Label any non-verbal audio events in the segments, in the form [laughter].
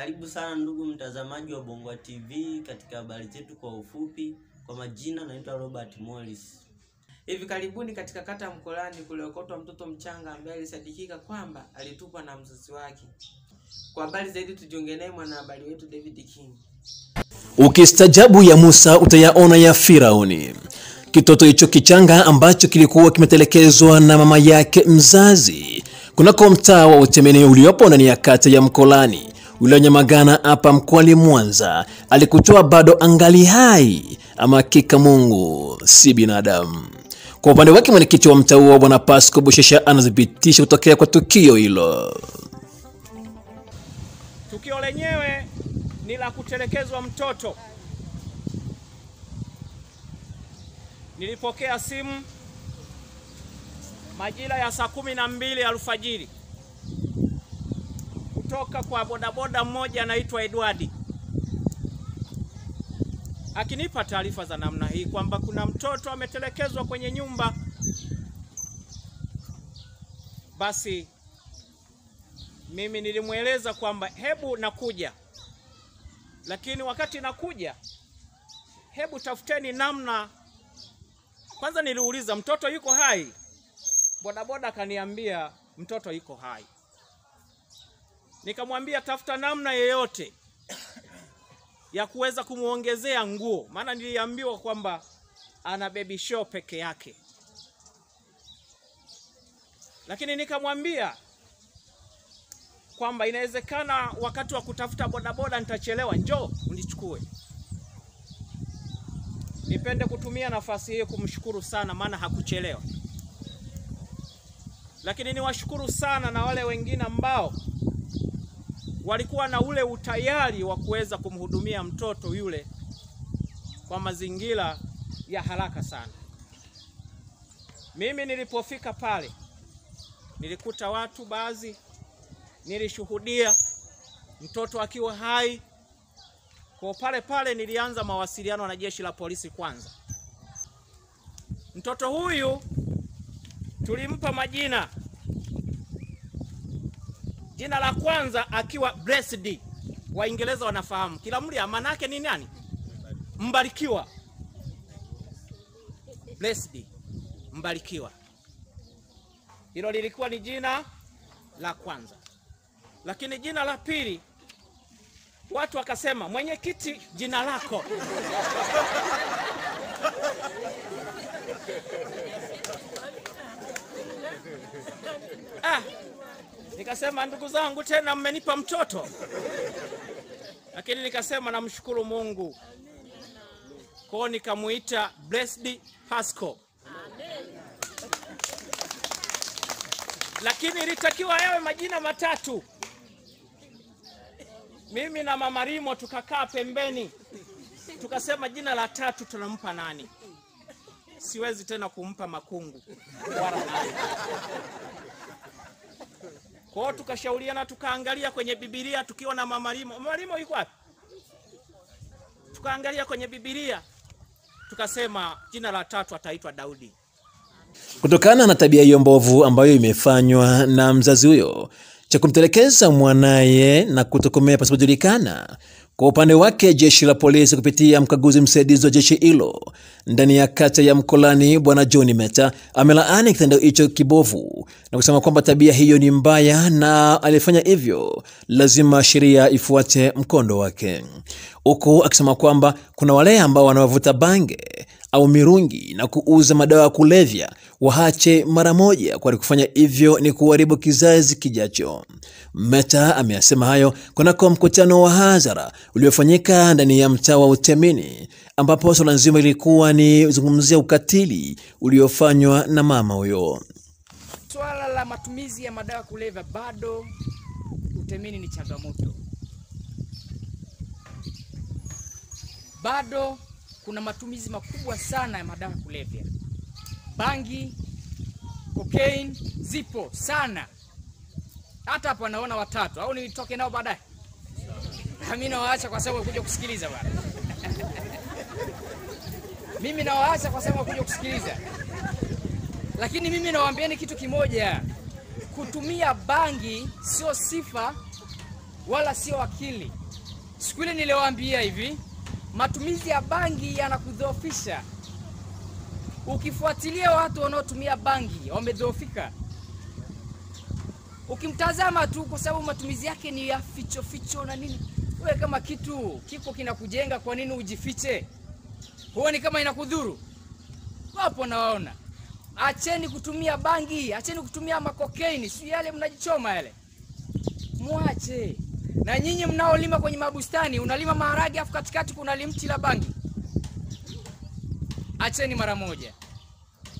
Karibu sana ndugu mtazamaji wa Bongwa TV katika habari zetu kwa ufupi. Kwa majina naitwa Robert Morris. Hivi karibuni katika kata ya Mkolani kuliokotwa mtoto mchanga ambaye alisadikika kwamba alitupwa na mzazi wake. Kwa habari zaidi tujiunge naye mwanahabari wetu David King. Ukistajabu ya Musa utayaona ya Firauni. Kitoto hicho kichanga ambacho kilikuwa kimetelekezwa na mama yake mzazi kunako mtaa wa Utemene uliopo ndani ya kata ya Mkolani wilaya Nyamagana hapa mkoani Mwanza alikutoa bado angali hai, ama hakika Mungu si binadamu. Kwa upande wake mwenyekiti wa mtaa huo Bwana Pasco Bushesha anathibitisha kutokea kwa tukio hilo. Tukio lenyewe ni la kutelekezwa mtoto. Nilipokea simu majira ya saa kumi na mbili alfajiri kutoka kwa bodaboda mmoja anaitwa Edwardi akinipa taarifa za namna hii kwamba kuna mtoto ametelekezwa kwenye nyumba. Basi mimi nilimweleza kwamba hebu nakuja, lakini wakati nakuja, hebu tafuteni namna. Kwanza niliuliza mtoto yuko hai, bodaboda akaniambia mtoto yuko hai. Nikamwambia tafuta namna yeyote ya kuweza kumwongezea nguo, maana niliambiwa kwamba ana baby show peke yake, lakini nikamwambia kwamba inawezekana wakati wa kutafuta bodaboda nitachelewa, njoo unichukue. Nipende kutumia nafasi hii kumshukuru sana, maana hakuchelewa. Lakini niwashukuru sana na wale wengine ambao walikuwa na ule utayari wa kuweza kumhudumia mtoto yule kwa mazingira ya haraka sana. Mimi nilipofika pale nilikuta watu baadhi nilishuhudia mtoto akiwa hai. Kwa pale pale nilianza mawasiliano na jeshi la polisi kwanza. Mtoto huyu tulimpa majina. Jina la kwanza akiwa Blessed, Waingereza wanafahamu kila mlia maana yake ni nani? Mbarikiwa. Blessed, mbarikiwa. Hilo lilikuwa ni jina la kwanza lakini jina la pili watu wakasema, mwenyekiti, jina lako [laughs] ah, nikasema ndugu zangu, tena mmenipa mtoto. Lakini nikasema namshukuru Mungu, kwao nikamwita Blessed Pasco, lakini ilitakiwa yawe majina matatu mimi na mama Rimo tukakaa pembeni, tukasema jina la tatu tunampa nani? Siwezi tena kumpa Makungu wala nani. Kwa hiyo tukashauriana, tukaangalia kwenye Biblia tukiwa na mamalimo. Mwalimu yuko wapi? Tukaangalia kwenye Biblia tukasema jina la tatu ataitwa Daudi. Kutokana na tabia hiyo mbovu ambayo imefanywa na mzazi huyo cha kumtelekeza mwanaye na kutokomea pasipojulikana. Kwa upande wake, jeshi la polisi kupitia mkaguzi msaidizi wa jeshi hilo ndani ya kata ya Mkolani, bwana John Meta amelaani kitendo hicho kibovu na kusema kwamba tabia hiyo ni mbaya na alifanya hivyo lazima sheria ifuate mkondo wake, huku akisema kwamba kuna wale ambao wanawavuta bange au mirungi na kuuza madawa ya kulevya waache mara moja, kwani kufanya hivyo ni kuharibu kizazi kijacho. Meta ameyasema hayo kunako mkutano wa hadhara uliofanyika ndani ya mtaa wa Utemini, ambapo swala nzima ilikuwa ni zungumzia ukatili uliofanywa na mama huyo. Swala la matumizi ya madawa kulevya bado Utemini ni changamoto, bado kuna matumizi makubwa sana ya madawa kulevya. Bangi, cocaine zipo sana. Hata hapo naona watatu, au nitoke nao baadaye? Mimi nawaacha kwa sababu kuja kusikiliza bwana. [laughs] Mimi nawaacha kwa sababu kuja kusikiliza, lakini mimi nawaambieni kitu kimoja, kutumia bangi sio sifa wala sio akili. Siku ile niliwaambia hivi, matumizi ya bangi yanakudhoofisha. Ukifuatilia watu wanaotumia bangi wamedhoofika. Ukimtazama tu, kwa sababu matumizi yake ni ya ficho ficho na nini, wewe kama kitu kiko kinakujenga, kwa nini ujifiche? Huoni kama inakudhuru? Wapo nawaona. Acheni kutumia bangi, acheni kutumia makokaini, si yale mnajichoma yale, mwache. Na nyinyi mnaolima kwenye mabustani, unalima maharage afu katikati kuna limti la bangi, acheni mara moja.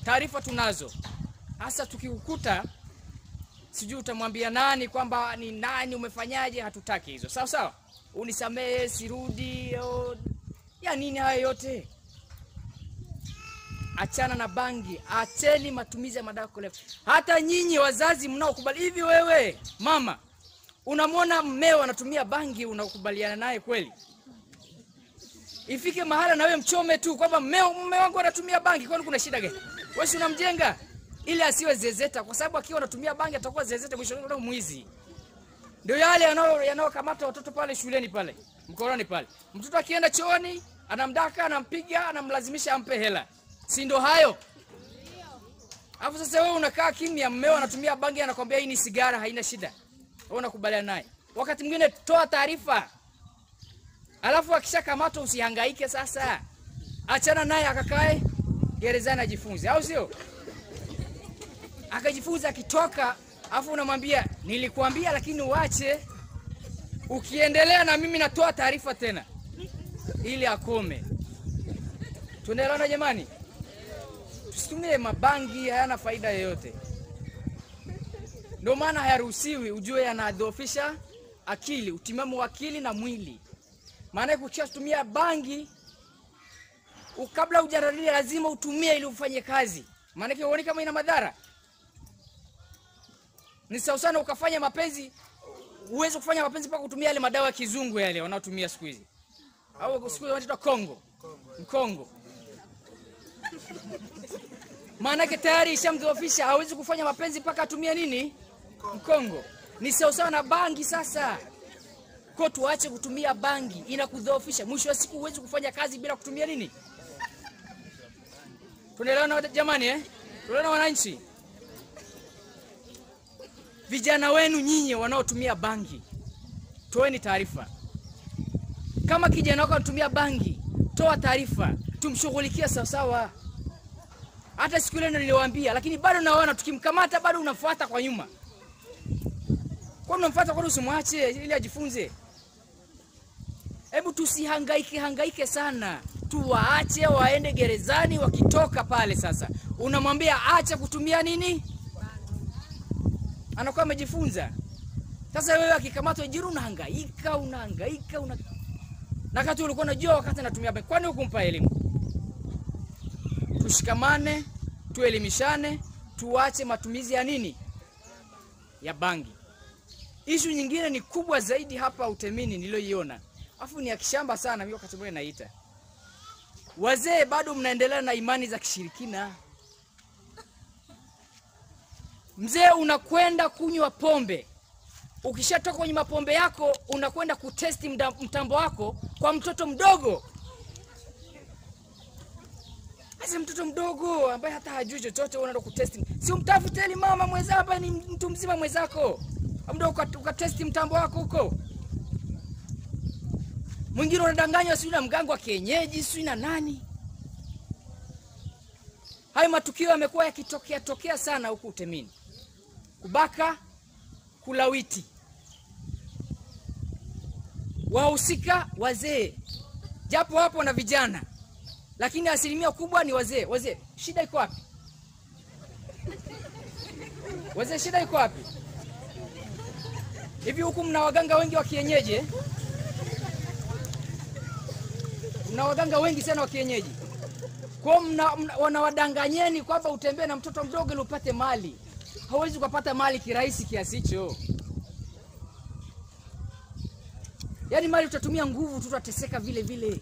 Taarifa tunazo, hasa tukiukuta, sijui utamwambia nani kwamba ni nani, umefanyaje? Hatutaki hizo, sawa sawa. Unisamehe, sirudi, ya nini haya yote? Achana na bangi, acheni matumizi ya madawa ya kulevya. Hata nyinyi wazazi mnaokubali hivi, wewe mama unamwona mmeo anatumia bangi, unakubaliana naye kweli? Ifike mahala na wewe mchome tu kwamba mume wangu anatumia bangi, kwani kuna shida gani? Wewe si unamjenga ili asiwe zezeta, kwa sababu akiwa anatumia bangi atakuwa zezeta, mwisho ndio mwizi. Ndio yale yanao yanaokamata watoto pale shuleni pale mkoroni pale, mtoto akienda chooni anamdaka, anampiga, anamlazimisha ampe hela, si ndio hayo? Alafu sasa wewe unakaa kimya, mmeo anatumia bangi, anakwambia hii ni sigara, haina shida wewe unakubaliana naye. Wakati mwingine toa taarifa, alafu akishakamatwa usihangaike. Sasa achana naye, akakae gerezani ajifunze, au sio? Akajifunza, akitoka afu unamwambia nilikuambia, lakini uache. Ukiendelea na mimi natoa taarifa tena, ili akome. Tunaelewana jamani? Tusitumie mabangi, hayana faida yoyote. Ndio maana hayaruhusiwi, ujue yanadhoofisha akili, utimamu wa akili na mwili. Maana ukishatumia bangi kabla hujaradia lazima utumie ili ufanye kazi, maanake uone kama ina madhara. Ni sawa sana ukafanya mapenzi, uweze kufanya mapenzi mpaka kutumia yale madawa ya kizungu yale wanaotumia siku hizi, au siku hizi wanaitwa Kongo, mkongo maanake tayari ishamdhoofisha, hawezi kufanya mapenzi mpaka atumie nini? Mkongo. Ni sawasawa na bangi. Sasa ko tuache kutumia bangi, inakudhoofisha. Mwisho wa siku huwezi kufanya kazi bila kutumia nini? Tunaelewana jamani eh? Tunaelewana wananchi? Vijana wenu nyinyi wanaotumia bangi, toeni taarifa. Kama kijana wako anatumia bangi, toa taarifa, tumshughulikie sawasawa hata siku ile niliwaambia, lakini bado naona tukimkamata bado unafuata kwa nyuma. Kwa unamfuata kwa usimwache ili ajifunze. Hebu tusihangaike hangaike sana, tuwaache waende gerezani. Wakitoka pale sasa, unamwambia acha kutumia nini, anakuwa amejifunza. Sasa wewe akikamatwa jiru, unahangaika unahangaika una... na kati ulikuwa unajua wakati anatumia kwani hukumpa elimu? Tushikamane, tuelimishane, tuache matumizi ya nini, ya bangi. Ishu nyingine ni kubwa zaidi hapa Utemini niliyoiona, afu ni ya kishamba sana, mimi wakati mwingine naita. Wazee, bado mnaendelea na imani za kishirikina. Mzee, unakwenda kunywa pombe, ukishatoka kwenye mapombe yako unakwenda kutesti mtambo wako kwa mtoto mdogo. Sasa mtoto mdogo ambaye hata hajui chochote, unaenda kutesti, si umtafute ili mama mwenzako ni mtu mzima mwenzako, mdogo ukatesti mtambo wako huko. Mwingine unadanganywa sijui na mganga wa kienyeji sijui na nani. Hayo matukio yamekuwa yakitokea tokea sana huku Utemini, kubaka, kulawiti, wahusika wazee, japo hapo na vijana lakini asilimia kubwa ni wazee. Wazee, shida iko wapi? Wazee, shida iko wapi? Hivi huku mna waganga wengi wa kienyeji eh? Mna waganga wengi sana wa kienyeji kwao, wanawadanganyeni kwamba utembee na mtoto mdogo ili upate mali. Hawezi ukapata mali kirahisi kiasi hicho. Yaani mali utatumia nguvu tu, utateseka vile vile.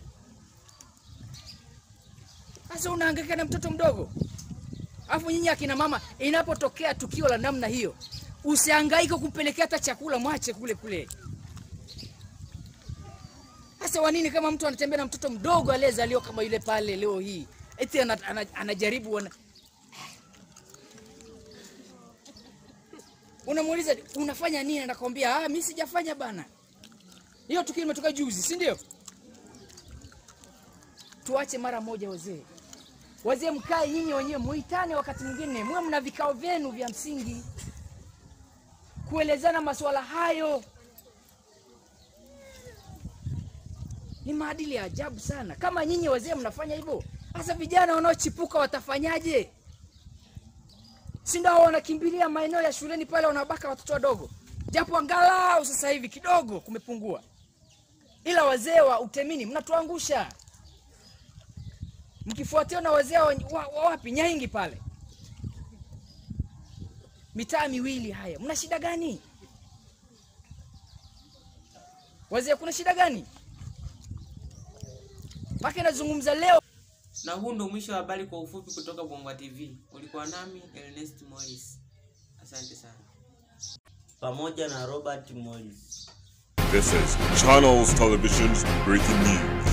Sasa unahangaika na mtoto mdogo, alafu nyinyi akina mama, inapotokea tukio la namna hiyo, usihangaike kumpelekea hata chakula, mwache kule kule. Sasa wa nini kama mtu anatembea na mtoto mdogo aliyezaliwa kama yule pale leo hii eti ana, ana, anajaribu wana... unamuuliza unafanya nini, anakwambia ah, mimi sijafanya bana, hiyo tukio limetoka juzi, si ndio? Tuache mara moja wazee, wazee mkae nyinyi wenyewe muitane, wakati mwingine. Mwe mna vikao vyenu vya msingi. Kuelezana masuala hayo. Ni maadili ya ajabu sana. Kama nyinyi wazee mnafanya hivyo, hasa vijana wanaochipuka watafanyaje? Si ndio wanakimbilia maeneo ya shuleni pale, wanabaka watoto wadogo, japo angalau sasa hivi kidogo kumepungua, ila wazee wa utemini mnatuangusha, mkifuatiwa na wazee wa, wa, wa wapi Nyaingi pale, mitaa miwili haya, mna shida gani wazee? Kuna shida gani? Maka nazungumza leo Na huu ndo mwisho wa habari kwa ufupi kutoka Bongwa TV. Ulikuwa nami Ernest Morris. Asante sana. pamoja na Robert Morris. This is Channels Television's breaking news.